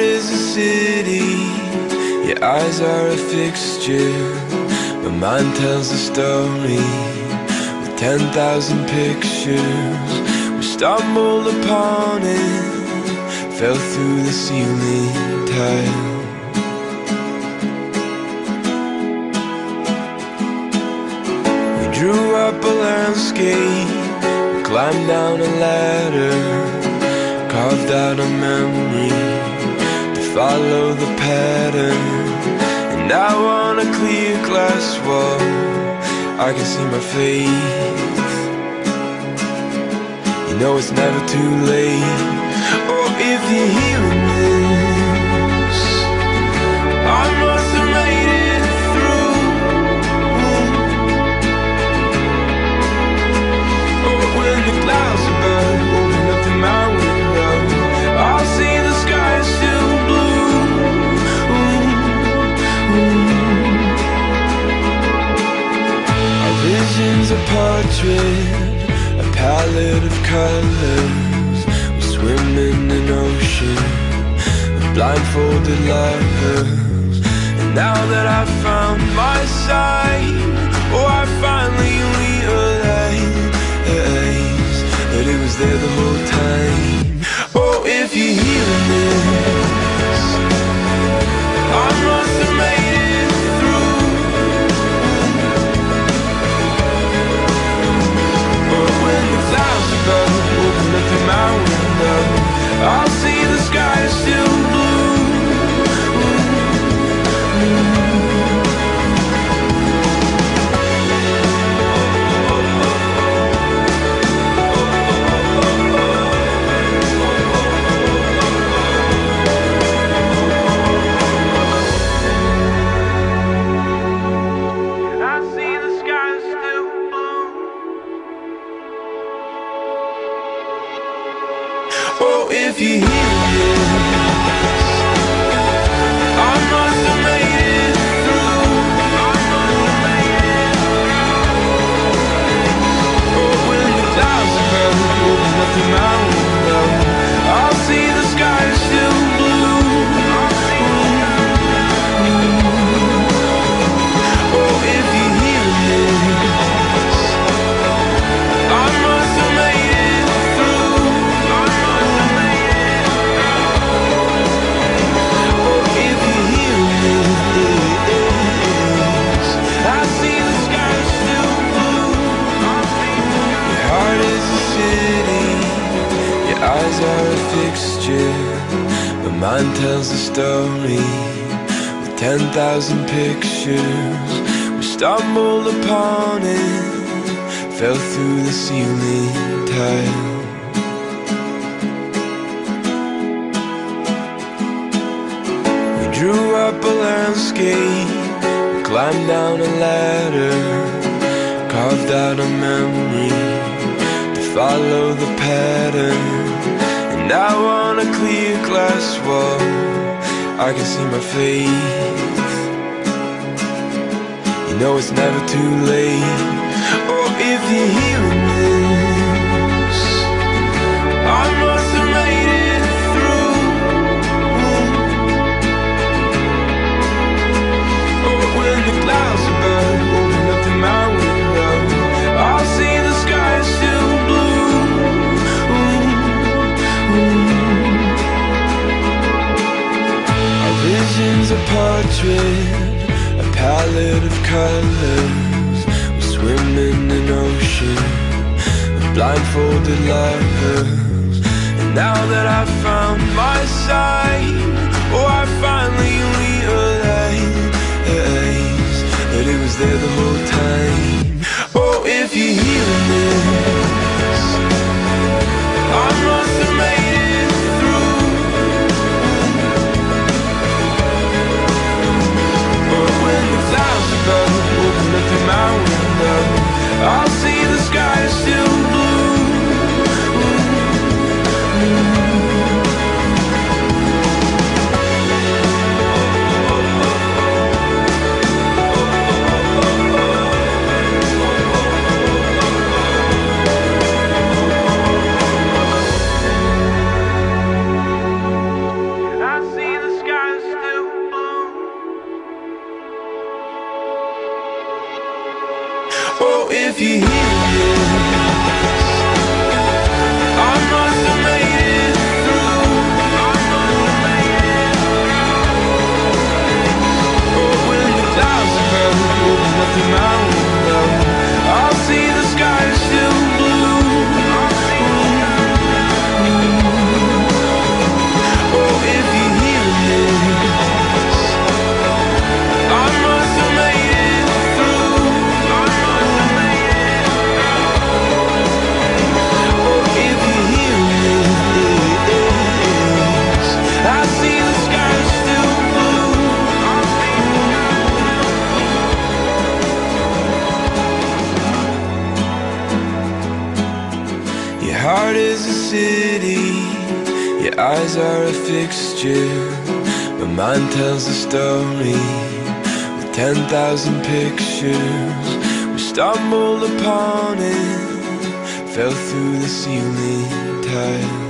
is a city, your eyes are a fixture. My mind tells a story with 10,000 pictures. We stumbled upon it, fell through the ceiling tile. We drew up a landscape, we climbed down a ladder, carved out a memory follow the pattern. And I want a clear glass wall, I can see my face. You know it's never too late. Oh, if you're hearing this, I portrait, a palette of colors. We swim in in ocean of blindfolded lovers. And now that I've found my sight, oh, I finally realize that it was there the whole time. Oh, if you're hearing this, If fixture. My mind tells a story with 10,000 pictures. We stumbled upon it, fell through the ceiling tile. We drew up a landscape, we climbed down a ladder, carved out a memory to follow the pattern. And now on a clear glass wall, I can see my face. You know it's never too late. Oh, if you're hearing this, colors. We're swimming in ocean of blindfolded lovers. And now that I've found my sight, oh, I finally realize if you hear this, city, your eyes are a fixture. My mind tells a story with 10,000 pictures. We stumbled upon it, fell through the ceiling tile.